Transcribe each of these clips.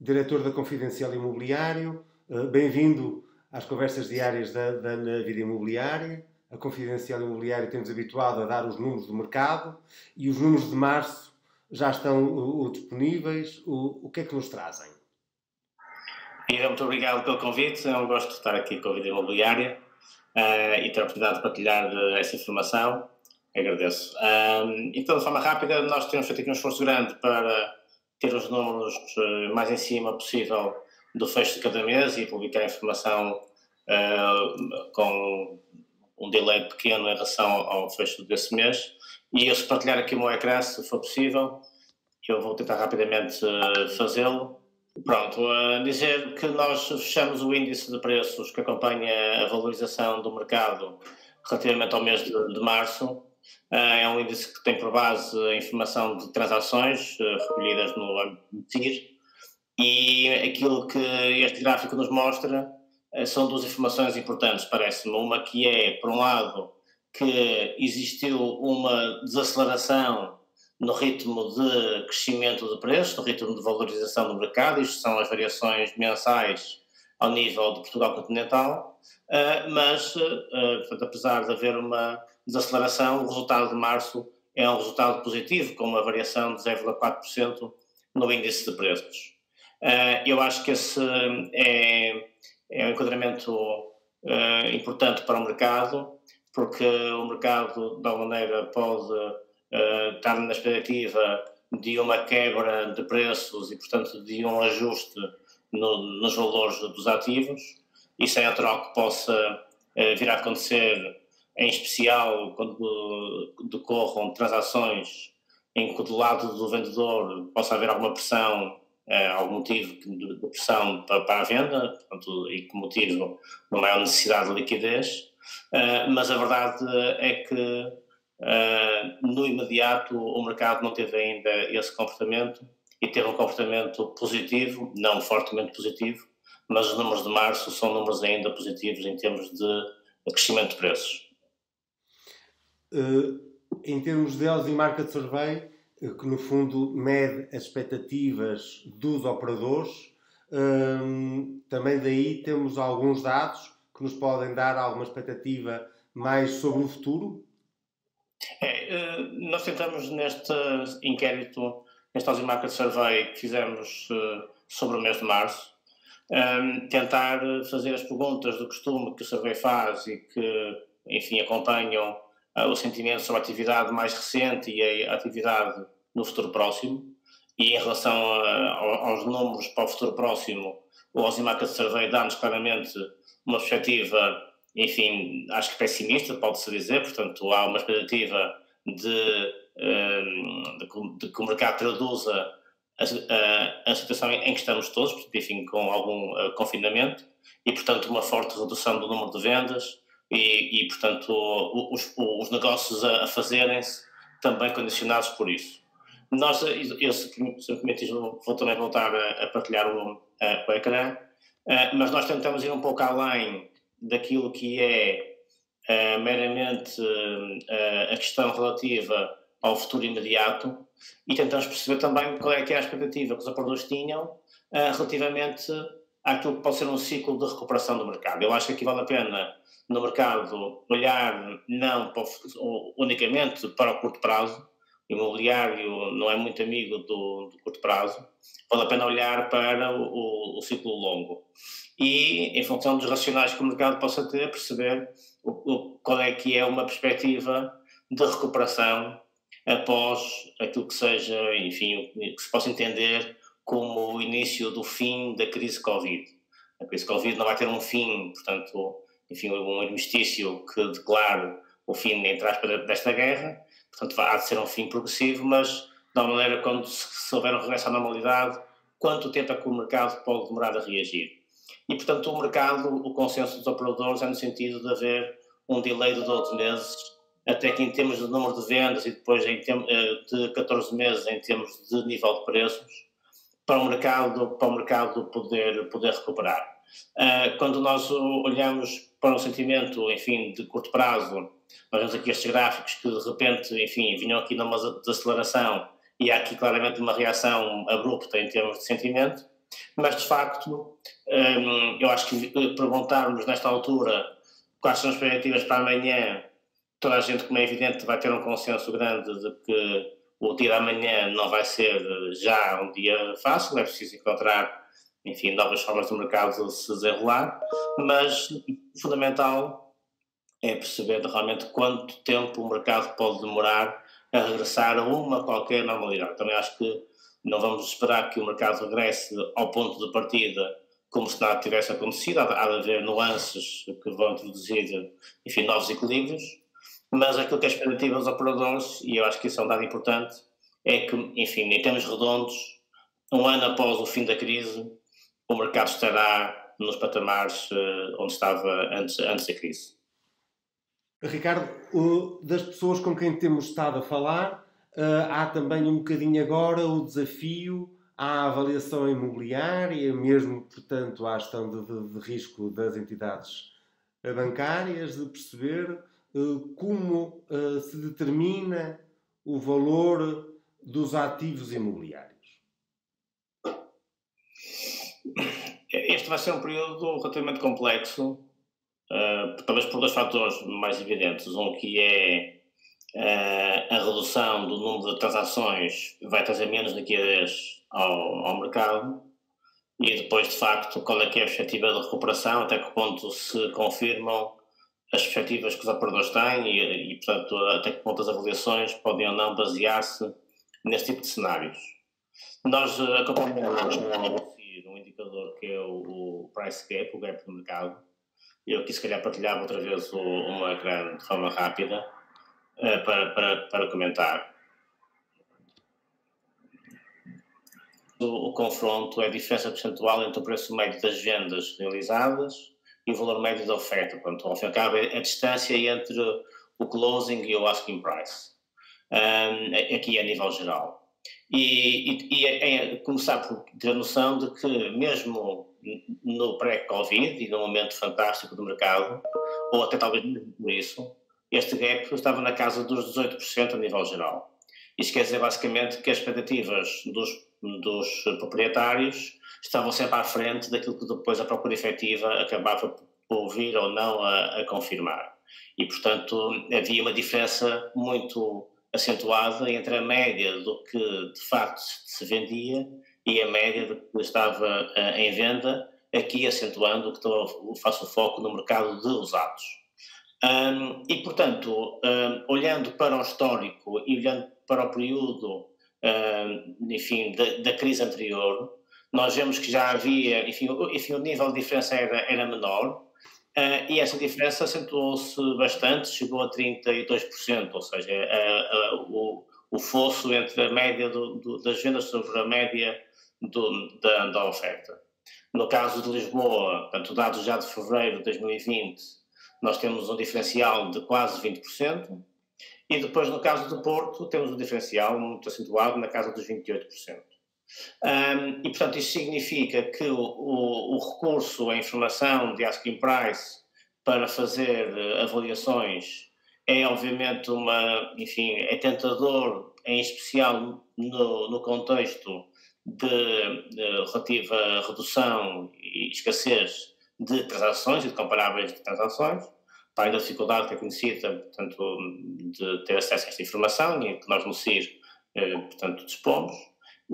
diretor da Confidencial Imobiliário. Uh, Bem-vindo às conversas diárias da, da na Vida Imobiliária. A Confidencial Imobiliário tem-nos habituado a dar os números do mercado e os números de março já estão uh, disponíveis. O, o que é que nos trazem? Muito obrigado pelo convite. É um gosto de estar aqui com a Vida Imobiliária uh, e ter a oportunidade de partilhar essa informação. Agradeço. Um, então, de forma rápida, nós temos feito aqui um esforço grande para ter os números uh, mais em cima possível do fecho de cada mês e publicar informação uh, com um delay pequeno em relação ao fecho desse mês. E eu, se partilhar aqui o meu ecrã, se for possível, eu vou tentar rapidamente uh, fazê-lo. Pronto, dizer que nós fechamos o índice de preços que acompanha a valorização do mercado relativamente ao mês de, de março é um índice que tem por base a informação de transações eh, recolhidas no TIR e aquilo que este gráfico nos mostra eh, são duas informações importantes, parece-me. Uma que é, por um lado, que existiu uma desaceleração no ritmo de crescimento de preços, no ritmo de valorização do mercado, isto são as variações mensais ao nível de Portugal continental, mas, portanto, apesar de haver uma desaceleração, o resultado de março é um resultado positivo, com uma variação de 0,4% no índice de preços. Uh, eu acho que esse é, é um enquadramento uh, importante para o mercado, porque o mercado, de alguma maneira, pode uh, estar na expectativa de uma quebra de preços e, portanto, de um ajuste no, nos valores dos ativos, e sem a troca possa vir a acontecer em especial quando decorram transações em que do lado do vendedor possa haver alguma pressão, eh, algum motivo de, pressão para, a venda, portanto, e que motivo uma maior necessidade de liquidez, eh, mas a verdade é que eh, no imediato o mercado não teve ainda esse comportamento e teve um comportamento positivo, não fortemente positivo, mas os números de março são números ainda positivos em termos de crescimento de preços. Eh, em termos de Housing Market Survey, eh, que no fundo mede as expectativas dos operadores, ehm, também daí temos alguns dados que nos podem dar alguma expectativa mais sobre o futuro? É, eh, nós tentamos neste inquérito, neste Housing Market Survey que fizemos sobre o mês de março, ehm, tentar fazer as perguntas do costume que o survey faz e que, enfim, acompanham uh, o sentimento sobre a atividade mais recente e a atividade no futuro próximo. E em relação a, aos números para o futuro próximo, o Osimaca Survey dá-nos claramente uma perspectiva, enfim, acho que pessimista, pode-se dizer, portanto, há uma expectativa de, de, de que o mercado traduza a, a, a, situação em que estamos todos, enfim, com algum uh, confinamento, e, portanto, uma forte redução do número de vendas, e, e portanto, os, os negócios a, a fazerem-se também condicionados por isso. Nós, eu, permites, vou também voltar a, a partilhar o, a, o ecrã, uh, mas nós tentamos ir um pouco além daquilo que é uh, meramente uh, a questão relativa ao futuro imediato e tentamos perceber também qual é que é a expectativa que os operadores tinham relativamente àquilo que pode ser um ciclo de recuperação do mercado. Eu acho que aqui vale a pena no mercado olhar não para o, unicamente para o curto prazo, o imobiliário não é muito amigo do, do curto prazo, vale a pena olhar para o, o, o, ciclo longo. E, em função dos racionais que o mercado possa ter, perceber qual é que é uma perspectiva de recuperação após aquilo que seja, enfim, que se possa entender como o início do fim da crise Covid. A crise Covid não vai ter um fim, portanto, enfim, um armistício que declare o fim, entre aspas, desta guerra. Portanto, há de ser um fim progressivo, mas, alguma maneira, quando se houver um regresso à normalidade, quanto tempo é que o mercado pode demorar a reagir? E, portanto, o mercado, o consenso dos operadores é no sentido de haver um delay de 12 meses, até que em termos de número de vendas e depois em eh, de 14 meses em termos de nível de preços, para o mercado, para o mercado poder, poder recuperar. Uh, quando nós olhamos para um sentimento, enfim, de curto prazo, nós vemos aqui estes gráficos que de repente, enfim, vinham aqui numa desaceleração e há aqui claramente uma reação abrupta em termos de sentimento. Mas, de facto, um, eu acho que perguntarmos nesta altura quais são as perspectivas para amanhã, toda a gente, como é evidente, vai ter um consenso grande de que o dia da manhã não vai ser já um dia fácil, é preciso encontrar, enfim, novas formas do mercado se desenrolar, mas fundamental é perceber realmente quanto tempo o mercado pode demorar a regressar a uma qualquer normalidade. Também acho que não vamos esperar que o mercado regresse ao ponto de partida como se nada tivesse acontecido, há de haver nuances que vão introduzir, enfim, novos equilíbrios, mas aquilo que é expectativa dos operadores, e eu acho que isso é um dado importante, é que, enfim, em termos redondos, um ano após o fim da crise, o mercado estará nos patamares uh, onde estava antes, antes da crise. Ricardo, das pessoas com quem temos estado a falar, uh, há também um bocadinho agora o desafio à avaliação imobiliária, mesmo, portanto, à gestão de, de, de risco das entidades bancárias, de perceber uh, como se determina o valor dos ativos imobiliários. Este vai ser um período relativamente complexo, uh, talvez por dois fatores mais evidentes. Um que é uh, a redução do número de transações vai trazer menos liquidez ao, ao mercado e depois, de facto, qual é que é a perspectiva de recuperação, até que ponto se confirmam as perspectivas que os operadores têm e, e portanto, até que ponto as avaliações podem ou não basear-se nesse tipo de cenários. Nós uh, acompanhamos um indicador que é o, price gap, o gap do mercado. Eu aqui se calhar partilhava outra vez o, o meu ecrã de forma rápida uh, para, para, para comentar. O, o, confronto é a diferença percentual entre o preço médio das vendas realizadas e o valor médio da oferta. Portanto, ao fim e ao cabo, é a distância entre o closing e o asking price um, aqui a nível geral. E, e, e é, é começar por ter a noção de que, mesmo no pré-Covid e no momento fantástico do mercado, ou até talvez por isso, este gap estava na casa dos 18% a nível geral. Isto quer dizer basicamente que as expectativas dos, dos proprietários estavam sempre à frente daquilo que depois a procura efetiva acabava por vir ou não a, a confirmar. E, portanto, havia uma diferença muito acentuada entre a média do que de facto se vendia e a média do que estava uh, em venda, aqui acentuando que estou, faço foco no mercado de usados. Um, e, portanto, um, olhando para o histórico e olhando para o período, um, enfim, da, da, crise anterior, nós vemos que já havia, enfim, enfim o nível de diferença era, era menor, Uh, e essa diferença acentuou-se bastante, chegou a 32%, ou seja, uh, uh, o, o fosso entre a média do, do, das vendas sobre a média do, da, da, oferta. No caso de Lisboa, portanto, dados já de fevereiro de 2020, nós temos um diferencial de quase 20%, e depois, no caso do Porto, temos um diferencial muito acentuado na casa dos 28%. Um, e, portanto, isso significa que o, o, o, recurso à informação de asking price para fazer uh, avaliações é, obviamente, uma, enfim, é tentador, em especial no, no contexto de, de relativa redução e escassez de transações e de comparáveis de transações, para a dificuldade que é conhecida, portanto, de ter acesso a esta informação e que nós no CIR, eh, portanto, dispomos.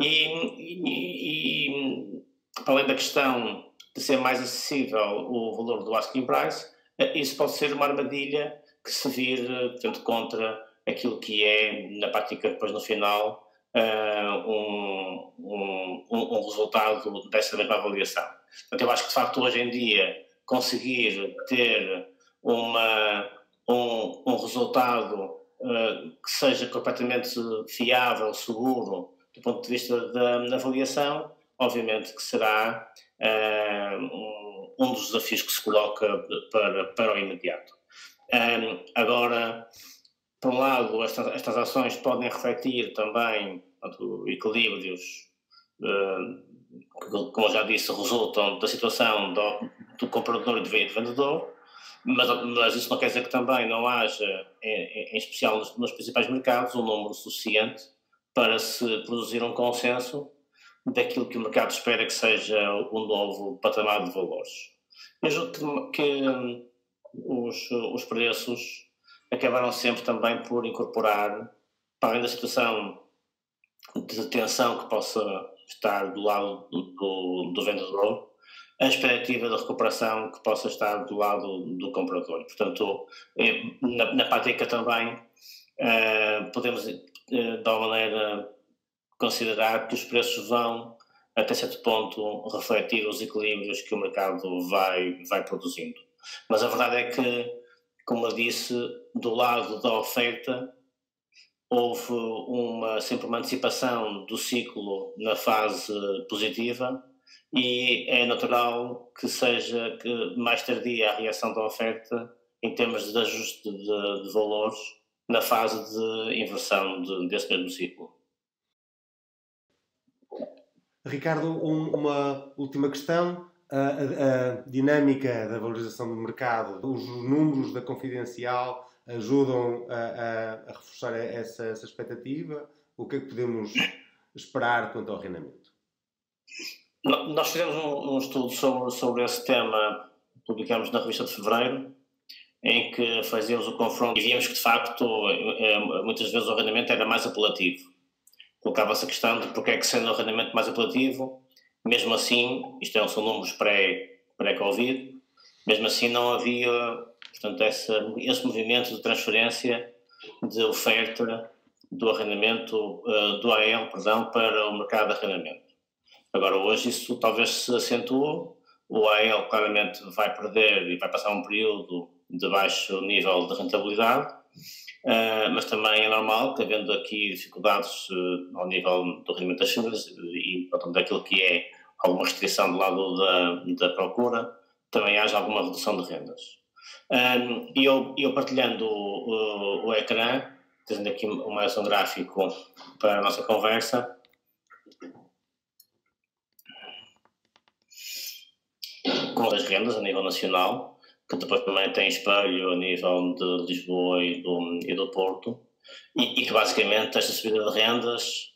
E, e, e, para além da questão de ser mais acessível o valor do asking price, eh, isso pode ser uma armadilha que se vir portanto, contra aquilo que é, na prática, depois no final, uh, um, um, um, resultado dessa mesma avaliação. Portanto, eu acho que, de facto, hoje em dia, conseguir ter uma, um, um resultado uh, que seja completamente fiável, seguro, do ponto de vista da, da avaliação, obviamente que será uh, um, dos desafios que se coloca para, para o imediato. Um, agora, por um lado, estas, estas ações podem refletir também portanto, equilíbrios, uh, que, como já disse, resultam da situação do, do comprador e do vendedor, mas, mas, isso não quer dizer que também não haja, em, especial nos, nos principais mercados, um número suficiente para se produzir um consenso daquilo que o mercado espera que seja o novo patamar de valores. Eu que, que hum, os, os preços acabaram sempre também por incorporar, para além da situação de tensão que possa estar do lado do, do vendedor, a expectativa de recuperação que possa estar do lado do comprador. Portanto, eh, na, na prática também uh, podemos, uh, de alguma maneira, considerar que os preços vão, até certo ponto, refletir os equilíbrios que o mercado vai, vai produzindo. Mas a verdade é que, como eu disse, do lado da oferta, houve uma, sempre uma antecipação do ciclo na fase positiva e é natural que seja que mais tardia a reação da oferta em termos de ajuste de, de valores na fase de inversão de, desse mesmo ciclo. Ricardo, um, uma última questão. A, a, dinâmica da valorização do mercado, os números da confidencial ajudam a, a reforçar essa, essa, expectativa? O que é que podemos esperar quanto ao rendimento? Nós fizemos um, um estudo sobre, sobre esse tema, publicamos na revista de fevereiro, em que fazíamos o confronto e víamos que, de facto, eh, muitas vezes o rendimento era mais apelativo colocava-se a questão de porque é que sendo o rendimento mais apelativo, mesmo assim, isto é, são números pré-Covid, pré mesmo assim não havia portanto, essa, esse movimento de transferência de oferta do arrendamento, uh, do AL, perdão, para o mercado de arrendamento. Agora, hoje isso talvez se acentuou, o AL claramente vai perder e vai passar um período de baixo nível de rentabilidade, Uh, mas também é normal que, havendo aqui dificuldades uh, ao nível do rendimento das famílias e, portanto, daquilo que é alguma restrição do lado da, da procura, também haja alguma redução de rendas. Um, eu, eu partilhando o, o, o ecrã, trazendo aqui mais um gráfico para a nossa conversa, com as rendas a nível nacional, que depois também tem espelho a nível de Lisboa e do, e do Porto, e, e, que basicamente esta subida de rendas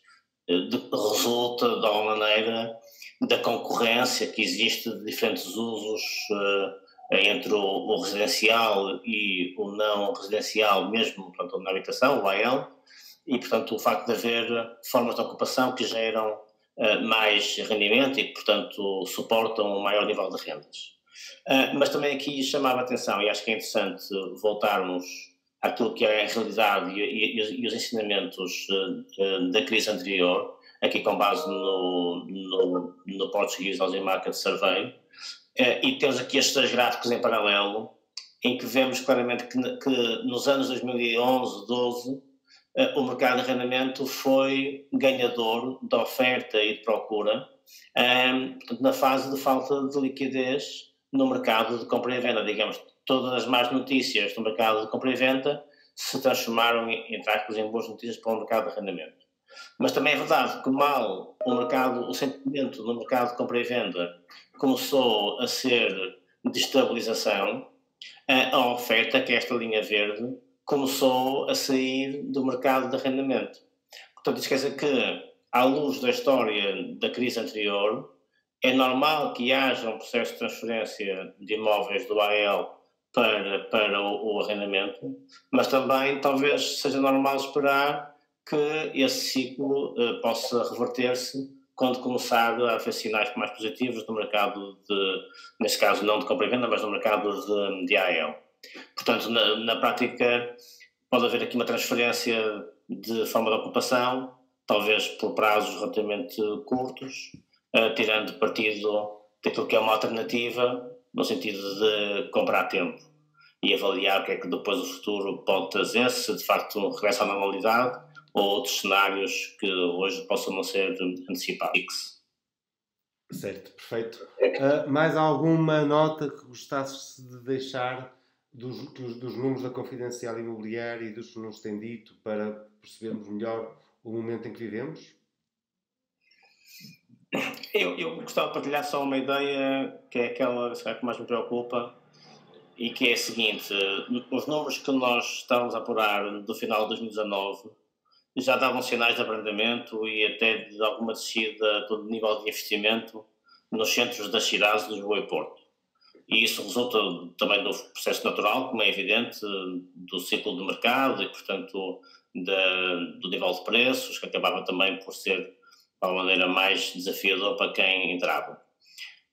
eh, de, resulta de alguma maneira da concorrência que existe de diferentes usos uh, entre o, o, residencial e o não residencial, mesmo portanto, na habitação, o AL, e portanto o facto de haver formas de ocupação que geram uh, mais rendimento e que portanto suportam um maior nível de rendas. Uh, mas também aqui chamava a atenção, e acho que é interessante voltarmos àquilo que é a realidade e, e, e os ensinamentos uh, da crise anterior, aqui com base no, no, no Portuguese Housing Market Survey, uh, e temos aqui estes dois gráficos em paralelo, em que vemos claramente que, que nos anos 2011, 12, o mercado de arrendamento foi ganhador da oferta e de procura, um, portanto, na fase de falta de liquidez no mercado de compra e venda. Digamos, todas as más notícias do mercado de compra e venda se transformaram, entre aspas, em boas notícias para o mercado de arrendamento. Mas também é verdade que mal o mercado, o sentimento no mercado de compra e venda começou a ser de estabilização, a oferta, que é esta linha verde, começou a sair do mercado de arrendamento. Portanto, esqueça que, à luz da história da crise anterior, é normal que haja um processo de transferência de imóveis do AL para, para o, o arrendamento, mas também talvez seja normal esperar que esse ciclo uh, possa reverter-se quando começar a haver sinais mais positivos no mercado de, neste caso não de compra e venda, mas no mercado de, de AL. Portanto, na, na prática, pode haver aqui uma transferência de forma de ocupação, talvez por prazos relativamente curtos, tirando partido daquilo que é uma alternativa, no sentido de comprar tempo e avaliar o que é que depois o futuro pode trazer, se de facto regressa à normalidade ou outros cenários que hoje possam não ser antecipados. Certo, perfeito. Uh, mais alguma nota que gostasses de deixar dos, dos, dos, números da confidencial imobiliária e dos que nos têm dito para percebermos melhor o momento em que vivemos? Eu, eu gostava de partilhar só uma ideia que é aquela que mais me preocupa e que é a seguinte: os números que nós estamos a apurar do final de 2019 já davam sinais de abrandamento e até de alguma descida do nível de investimento nos centros das cidades de Lisboa e Porto. E isso resulta também do processo natural, como é evidente, do ciclo de mercado e, portanto, de, do nível de preços, que acabava também por ser, alguma maneira, mais desafiador para quem entrava.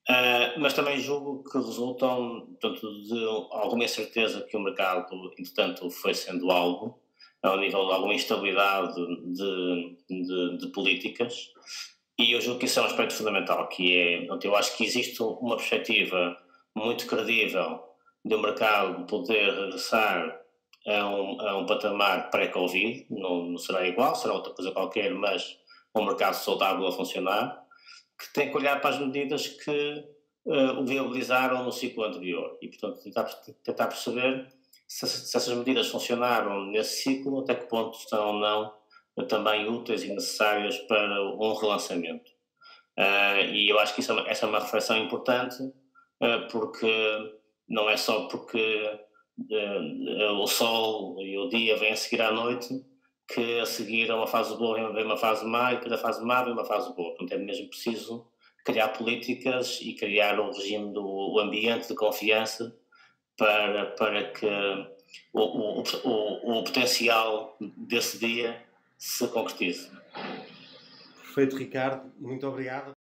Uh, mas também julgo que resultam portanto, de alguma incerteza que o mercado, entretanto, foi sendo alvo, ao nível de alguma instabilidade de, de, de, políticas, e eu julgo que isso é um aspecto fundamental, que é, eu acho que existe uma perspectiva muito credível de um mercado poder regressar a um, a um patamar pré-Covid, não, não será igual, será outra coisa qualquer, mas um mercado saudável a funcionar, que tem que olhar para as medidas que uh, o viabilizaram no ciclo anterior e, portanto, tentar, tentar perceber se, se, essas medidas funcionaram nesse ciclo, até que ponto estão ou não também úteis e necessárias para um relançamento. Uh, e eu acho que isso é essa é uma reflexão importante, uh, porque não é só porque o sol e o dia vêm a seguir à noite que a seguir a uma fase boa vem uma fase má e cada fase má vem uma fase boa. Portanto, é mesmo preciso criar políticas e criar um regime do o ambiente de confiança para, para que o, o, o, o potencial desse dia se concretize. Perfeito, Ricardo. Muito obrigado.